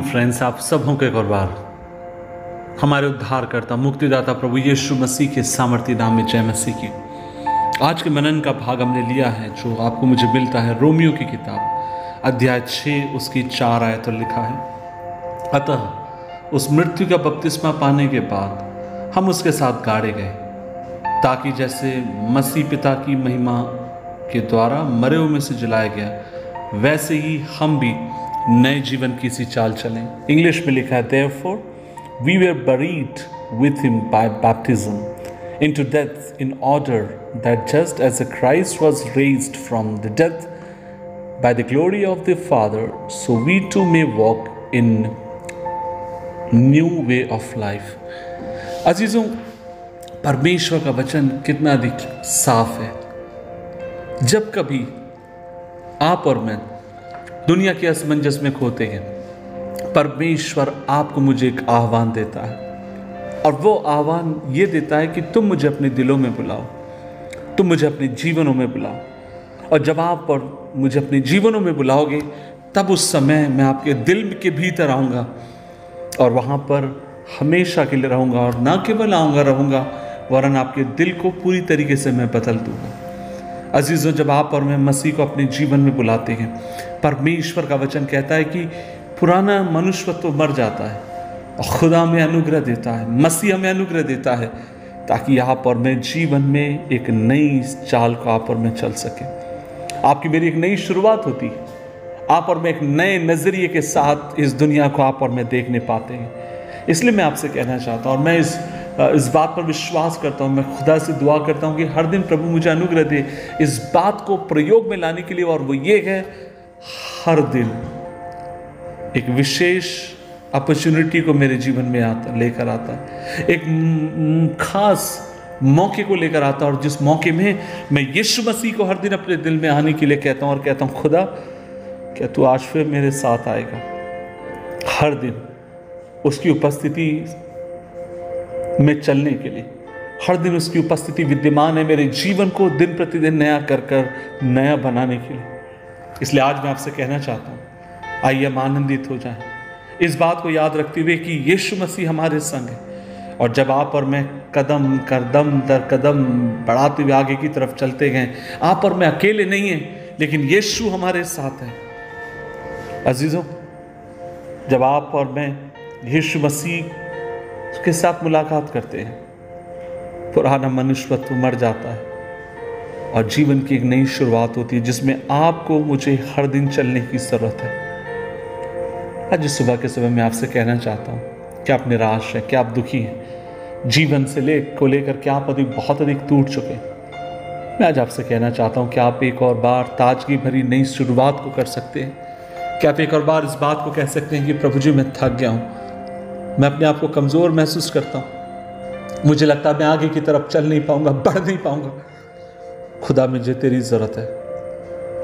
Friends, आप सबों के बार हमारे उद्धारकर्ता, मुक्तिदाता प्रभु यीशु मसीह के सामर्थ्य नाम में जय मसीह की। आज के मनन का भाग हमने लिया है, जो आपको मुझे मिलता है रोमियो की किताब, अध्याय छः उसकी चार आय तो लिखा है। अतः, उस मृत्यु का बपतिस्मा पाने के बाद हम उसके साथ गाड़े गए, ताकि जैसे मसीह पिता की महिमा के द्वारा मरे में से जलाया गया, वैसे ही हम भी नए जीवन की सी चाल चलें। इंग्लिश में लिखा है therefore we were buried with him by baptism into death in order that just as a Christ was raised from the death by the glory of the father so we too may walk in new way of life अजीजों, परमेश्वर का वचन कितना अधिक साफ़ है। जब कभी आप और मैं दुनिया के असमंजस में खोते हैं, परमेश्वर आपको मुझे एक आह्वान देता है। और वो आह्वान ये देता है कि तुम मुझे अपने दिलों में बुलाओ, तुम मुझे अपने जीवनों में बुलाओ। और जब आप और मुझे अपने जीवनों में बुलाओगे, तब उस समय मैं आपके दिल के भीतर आऊँगा और वहाँ पर हमेशा के लिए रहूँगा और ना केवल आऊँगा, रहूँगा, वरन आपके दिल को पूरी तरीके से मैं बदल दूँगा। अजीज़ों, जब आप और मैं मसीह को अपने जीवन में बुलाते हैं, परमेश्वर का वचन कहता है कि पुराना मनुष्यत्व तो मर जाता है और खुदा हमें अनुग्रह देता है, मसीह हमें अनुग्रह देता है, ताकि आप और मैं जीवन में एक नई चाल को आप और मैं चल सके। आपकी मेरी एक नई शुरुआत होती है। आप और मैं एक नए नज़रिए के साथ इस दुनिया को आप और मैं देखने पाते हैं। इसलिए मैं आपसे कहना चाहता हूँ और मैं इस इस बात पर विश्वास करता हूँ, मैं खुदा से दुआ करता हूँ कि हर दिन प्रभु मुझे अनुग्रह दे, इस बात को प्रयोग में लाने के लिए। और वो ये है, हर दिन एक विशेष अपॉर्चुनिटी को मेरे जीवन में आता, लेकर आता एक खास मौके को लेकर आता और जिस मौके में मैं यीशु मसीह को हर दिन अपने दिल में आने के लिए कहता हूँ और कहता हूँ, खुदा, क्या तू आज फिर मेरे साथ आएगा? हर दिन उसकी उपस्थिति में चलने के लिए। हर दिन उसकी उपस्थिति विद्यमान है मेरे जीवन को दिन प्रतिदिन नया कर कर, नया बनाने के लिए। इसलिए आज मैं आपसे कहना चाहता हूँ, आइए हम आनंदित हो जाएँ। इस बात को याद रखते हुए कि यीशु मसीह हमारे संग है। और जब आप और मैं कदम कदम दर कदम बढ़ाते हुए आगे की तरफ़ चलते गए, आप और मैं अकेले नहीं हैं, लेकिन यीशु हमारे साथ है। अजीज़ों, जब आप और मैं यीशु मसीह के साथ मुलाकात करते हैं। पुराना मनुष्यत्व मर जाता है और जीवन की एक नई शुरुआत होती है, जिसमें आपको मुझे हर दिन चलने की ज़रूरत है। आज सुबह के समय मैं आपसे कहना चाहता हूँ, कि आप निराश हैं क्या आप दुखी हैं। जीवन से ले, को लेकर क्या आप अधिक, बहुत अधिक टूट चुके हैं। मैं आज आपसे कहना चाहता हूँ, कि आप एक और बार ताजगी भरी नई शुरुआत को कर सकते हैं। क्या आप एक और बार इस बात को कह सकते हैं कि प्रभु जी, मैं थक गया हूँ। मैं अपने आप को कमज़ोर महसूस करता हूँ। मुझे लगता है मैं आगे की तरफ़ चल नहीं पाऊँगा, बढ़ नहीं पाऊँगा। खुदा, मुझे तेरी ज़रूरत है।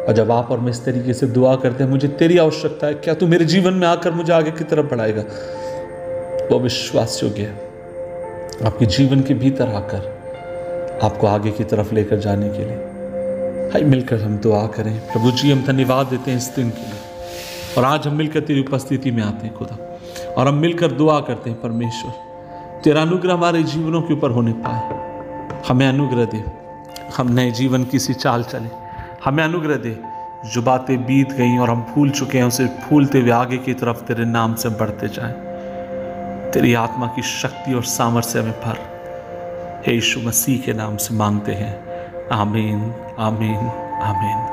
और जब आप और मैं इस तरीके से दुआ करते हैं, मुझे तेरी आवश्यकता है, क्या तू मेरे जीवन में आकर मुझे आगे की तरफ़ बढ़ाएगा? वो विश्वास योग्य है। आपके जीवन के भीतर आकर, आपको आगे की तरफ़ लेकर जाने के लिए। हाई मिलकर हम दुआ करें। प्रभु जी, हम धन्यवाद देते हैं इस दिन के लिए। और आज हम मिलकर तेरी उपस्थिति में आते हैं, खुदा। और हम मिलकर दुआ करते हैं परमेश्वर। तेरा अनुग्रह हमारे जीवनों के ऊपर होने पाए। हमें अनुग्रह दे। हम नए जीवन की सी चाल चले। हमें अनुग्रह दे। जो बातें बीत गई और हम भूल चुके हैं, उसे भूलते हुए आगे की तरफ़ तेरे नाम से बढ़ते जाएँ। तेरी आत्मा की शक्ति और सामर्थ्य हमें भर। यीशु मसीह के नाम से मांगते हैं। आमीन आमीन आमीन।